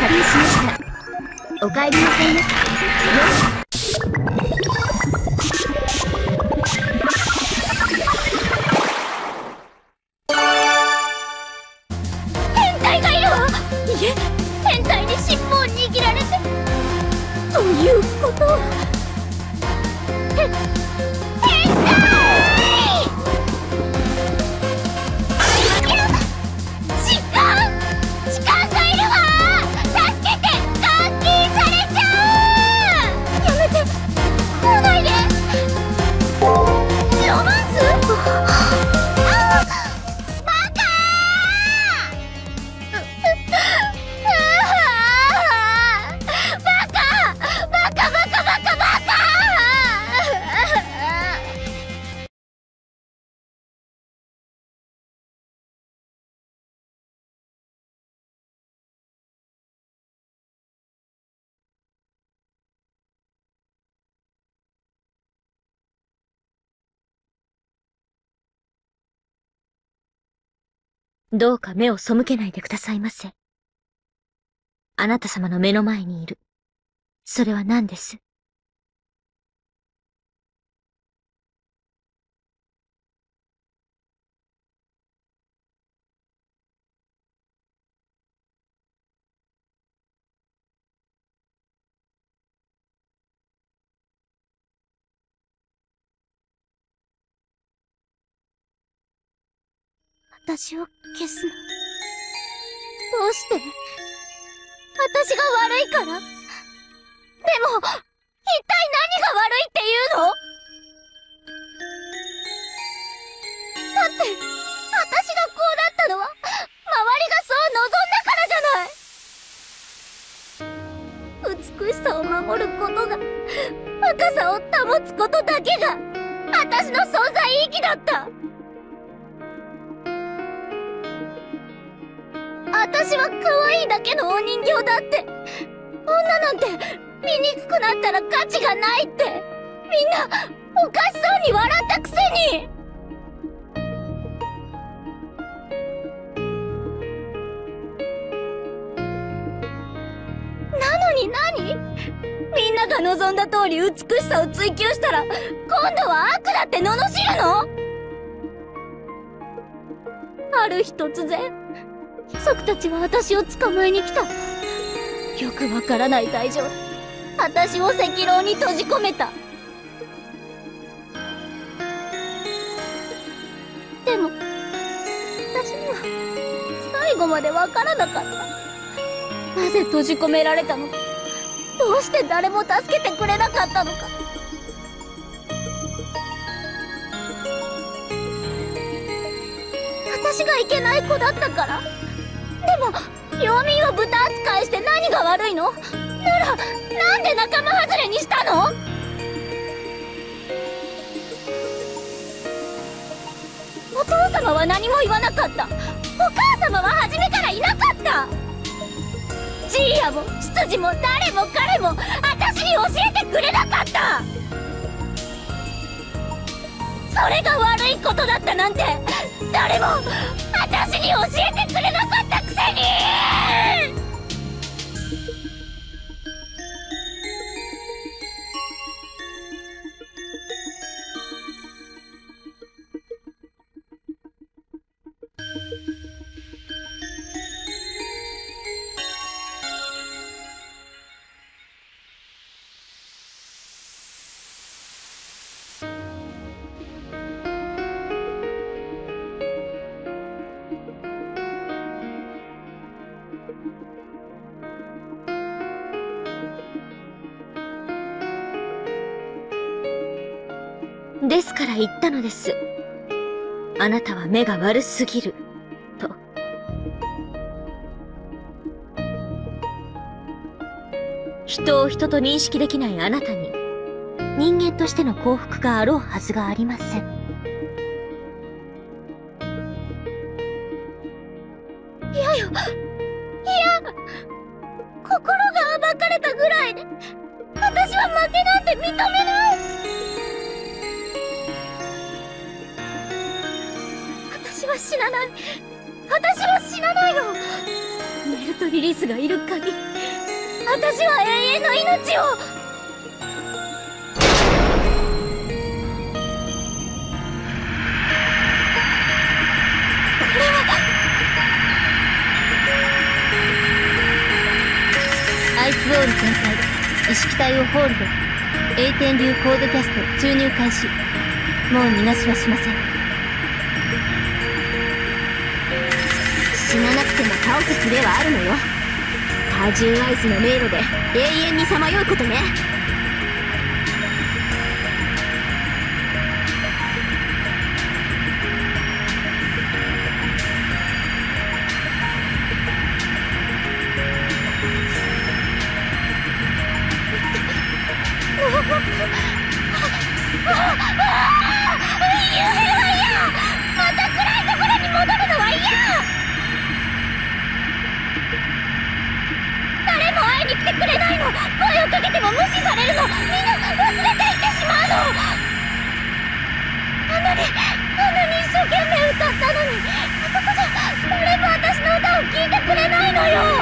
旅しました。お帰りなさいませどうか目を背けないでくださいませ。あなた様の目の前にいる。それは何です？私を消すの。どうして？私が悪いから？でも一体何が悪いっていうの？だって私がこうなったのは周りがそう望んだからじゃない。美しさを守ることが若さを保つことだけが私の存在意義だった。私は可愛いだけのお人形だって。女なんて醜くなったら価値がないって。みんなおかしそうに笑ったくせに。なのに何？みんなが望んだ通り美しさを追求したら今度は悪だって罵るの？ある日突然族たちは私を捕まえに来た。よくわからない罪状。私を赤狼に閉じ込めた。でも、私には、最後までわからなかった。なぜ閉じ込められたの？か。どうして誰も助けてくれなかったのか。私がいけない子だったからでも領民を豚扱いして何が悪いの？ならなんで仲間外れにしたの？お父様は何も言わなかった。お母様は初めからいなかった。ジーヤも執事も誰も彼も私に教えてくれなかった。それが悪いことだったなんて誰も私に教えてくれなかったせにから言ったのです。あなたは目が悪すぎる、と。人を人と認識できないあなたに、人間としての幸福があろうはずがありません。嫌よ嫌心が暴かれたぐらいで私は負けなんて認めないは死なない。私は死なないのリリスがいる限り私は永遠の命を。アイスウォール全体意識体をホールド。栄天流コードキャスト注入開始。もう逃がしはしません。くても倒す術はあるのよ。多重アイスの迷路で永遠にさまようことね。無視されるのみんな忘れていってしまうの。あんなにあんなに一生懸命歌ったのにあそこじゃ誰も私の歌を聴いてくれないのよ。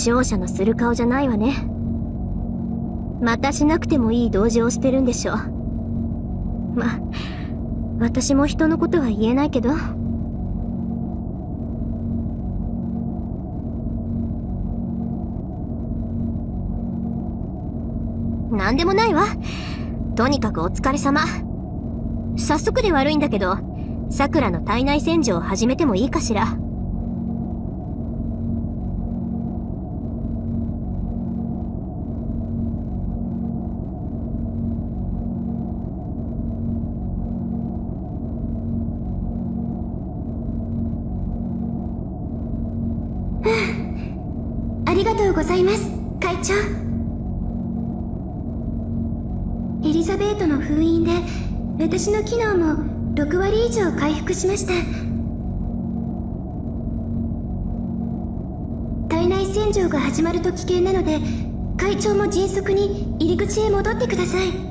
勝者のする顔じゃないわね。またしなくてもいい同情をしてるんでしょ。ま、私も人のことは言えないけど。なんでもないわ。とにかくお疲れ様。早速で悪いんだけど、桜の体内洗浄を始めてもいいかしら。私の機能も6割以上回復しました。体内洗浄が始まると危険なので会長も迅速に入り口へ戻ってください。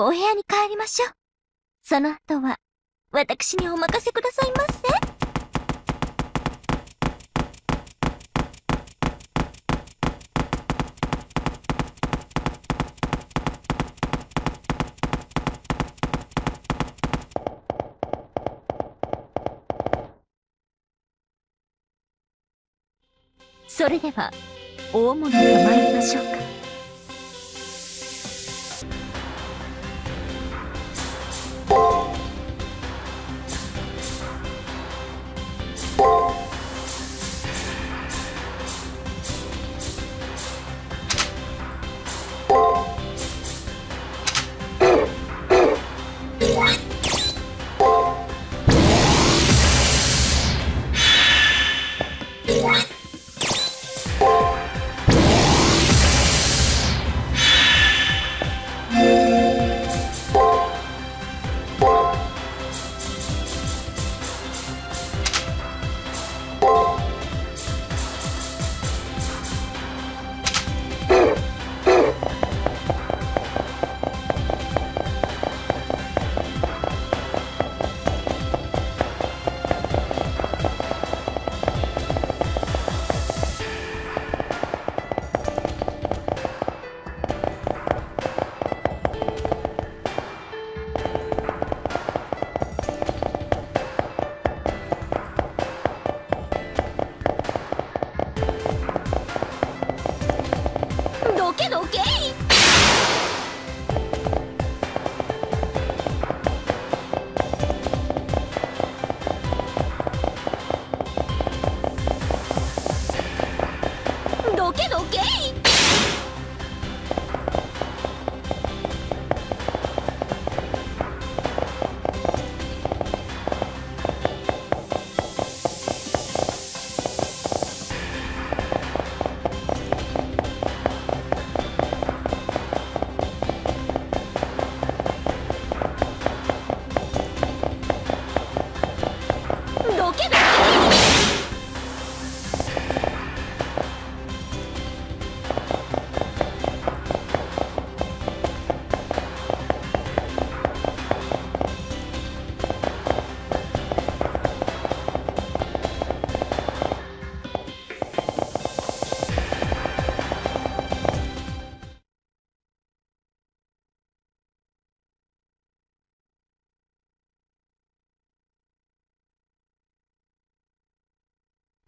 くお部屋に帰りましょう。その後は、私にお任せくださいませ。それでは、大物へ参りましょうか。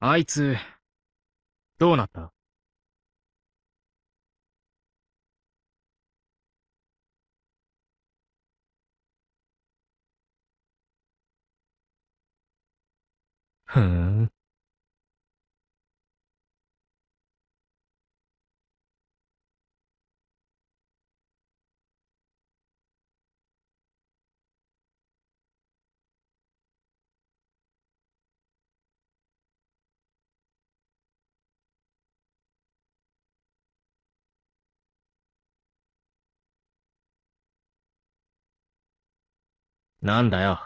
あいつ、どうなった？ふーん。なんだよ。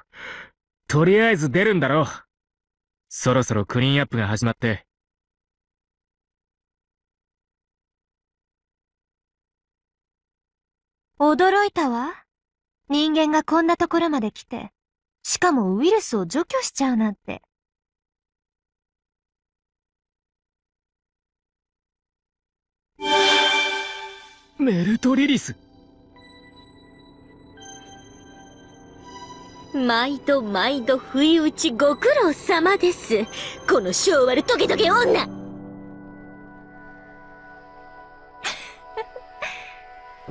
とりあえず出るんだろ。そろそろクリーンアップが始まって。驚いたわ。人間がこんなところまで来て、しかもウイルスを除去しちゃうなんて。メルトリリス毎度毎度不意打ちご苦労様です。この昭和るトゲトゲ女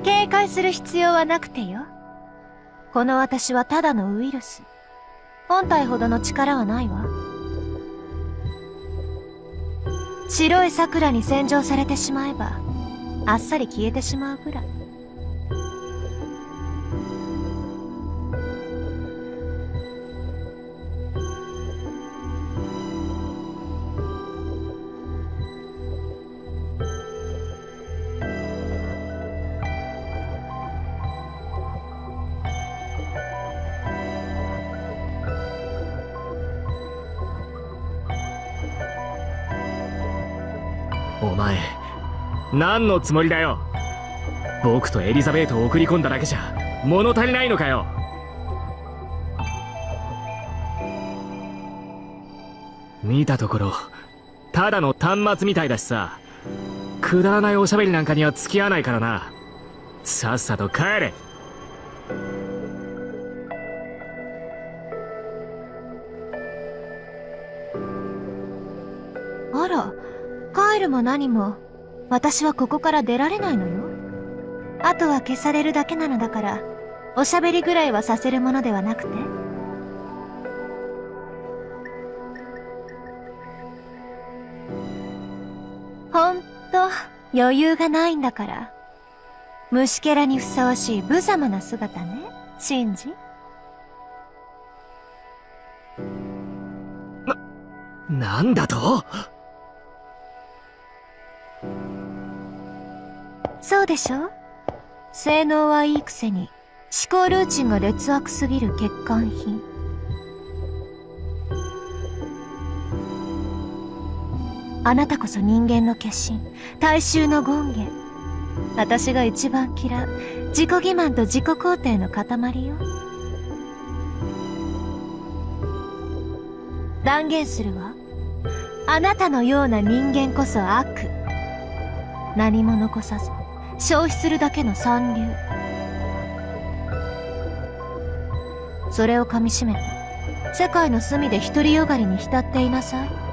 警戒する必要はなくてよ。この私はただのウイルス。本体ほどの力はないわ。白い桜に洗浄されてしまえば、あっさり消えてしまうぐらい。何のつもりだよ？僕とエリザベートを送り込んだだけじゃ物足りないのかよ？見たところただの端末みたいだしさ。くだらないおしゃべりなんかには付き合わないからな。さっさと帰れ。あら帰るも何も。私はここから出られないのよ。あとは消されるだけなのだから、おしゃべりぐらいはさせるものではなくて。ほんと、余裕がないんだから。虫けらにふさわしい無様な姿ね、シンジ。な、なんだと？そうでしょ？性能はいいくせに思考ルーチンが劣悪すぎる欠陥品。あなたこそ人間の化身。大衆の権限私が一番嫌う。自己欺瞞と自己肯定の塊よ。断言するわ。あなたのような人間こそ悪。何も残さず。消費するだけの三流それをかみしめて世界の隅で独りよがりに浸っていなさい。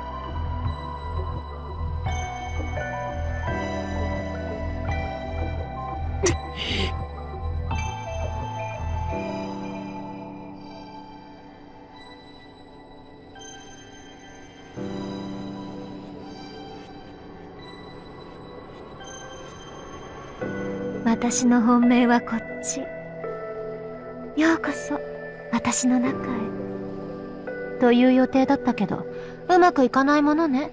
私の本命はこっち。ようこそ、私の中へ。という予定だったけど、うまくいかないものね。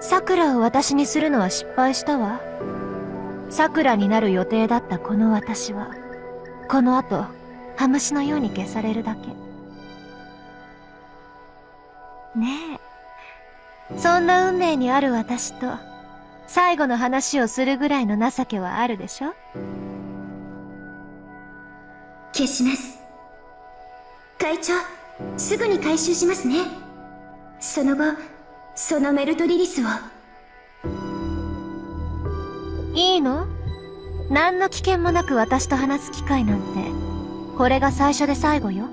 桜を私にするのは失敗したわ。桜になる予定だったこの私は、この後、ハムシのように消されるだけ。ねえ。そんな運命にある私と、最後の話をするぐらいの情けはあるでしょ？消します。会長すぐに回収しますね。その後そのメルトリリスを。いいの？何の危険もなく私と話す機会なんて。これが最初で最後よ。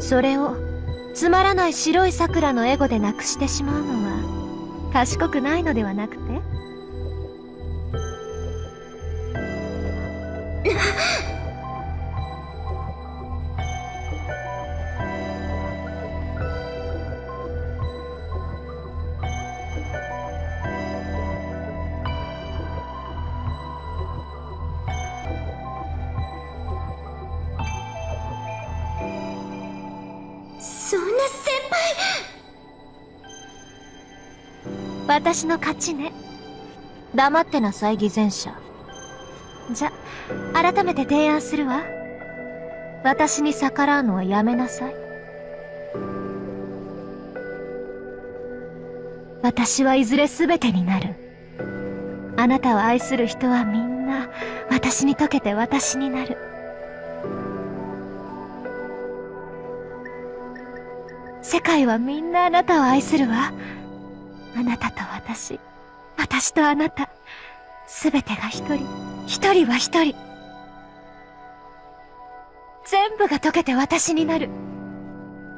それをつまらない白い桜のエゴでなくしてしまうのは賢くないのではなくて私の勝ちね。黙ってなさい偽善者。じゃ改めて提案するわ。私に逆らうのはやめなさい。私はいずれ全てになる。あなたを愛する人はみんな私に溶けて私になる。世界はみんなあなたを愛するわ。あなたと私私とあなたすべてが一人一人は一人全部が溶けて私になる。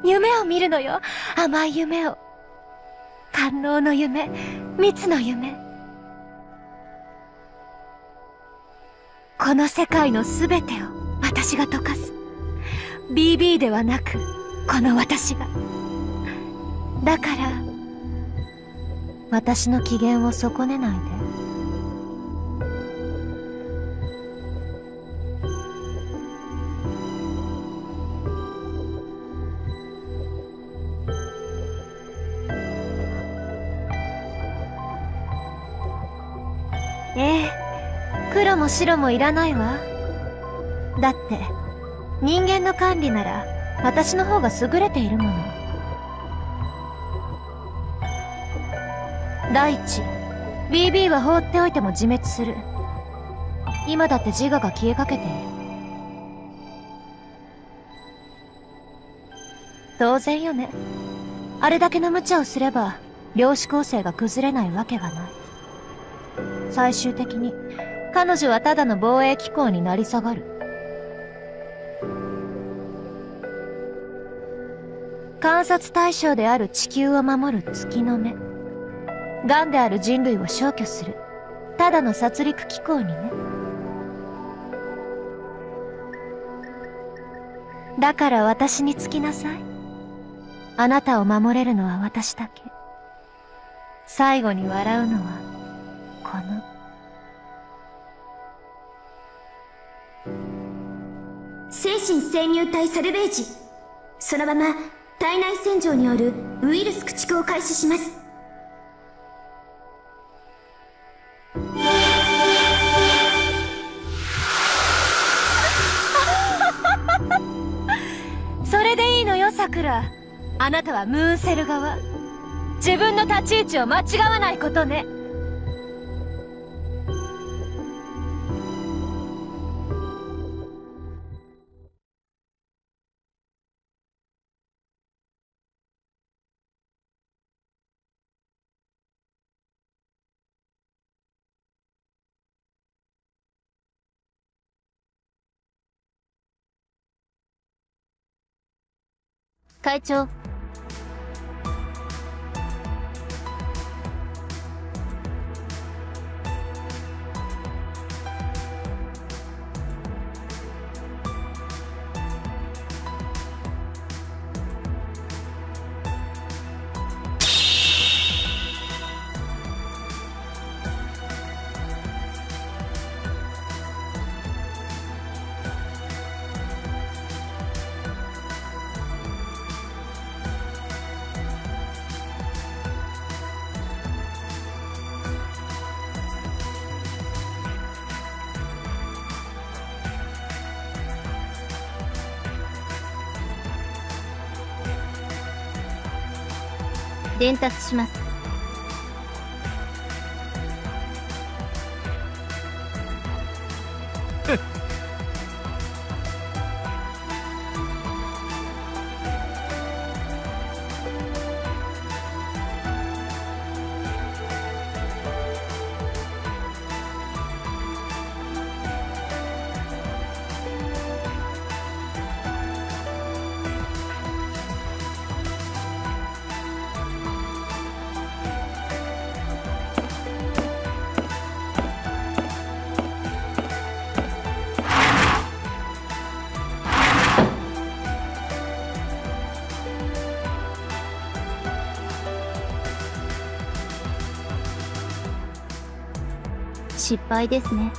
夢を見るのよ。甘い夢を。感動の夢。蜜の夢。この世界のすべてを私が溶かす。BB ではなくこの私が。だから私の機嫌を損ねないで。ええ黒も白もいらないわ。だって人間の管理なら私の方が優れているもの。第一。BB は放っておいても自滅する。今だって自我が消えかけている。当然よね。あれだけの無茶をすれば量子構成が崩れないわけがない。最終的に彼女はただの防衛機構になり下がる。観察対象である地球を守る月の目。癌である人類を消去する。ただの殺戮機構にね。だから私につきなさい。あなたを守れるのは私だけ。最後に笑うのはこの。精神潜入体サルベージ。そのまま体内洗浄によるウイルス駆逐を開始します。さくらあなたはムーンセル側。自分の立ち位置を間違わないことね。会長。伝達します。失敗ですね。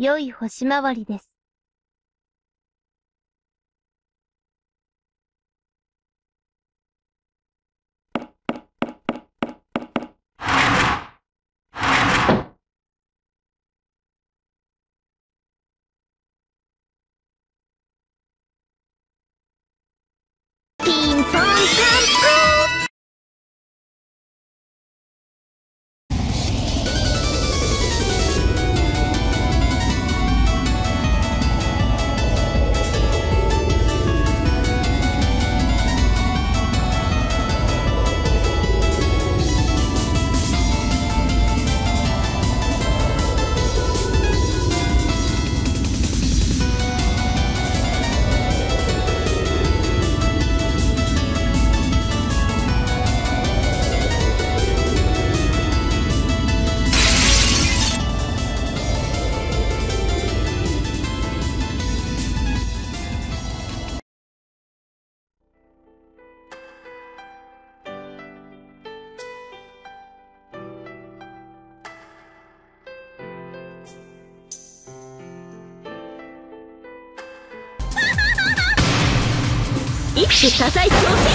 良い星回りです。一夫多妻挑戦